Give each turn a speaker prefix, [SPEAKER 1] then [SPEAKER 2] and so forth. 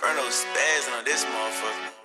[SPEAKER 1] Bruno spazzing on this motherfucker.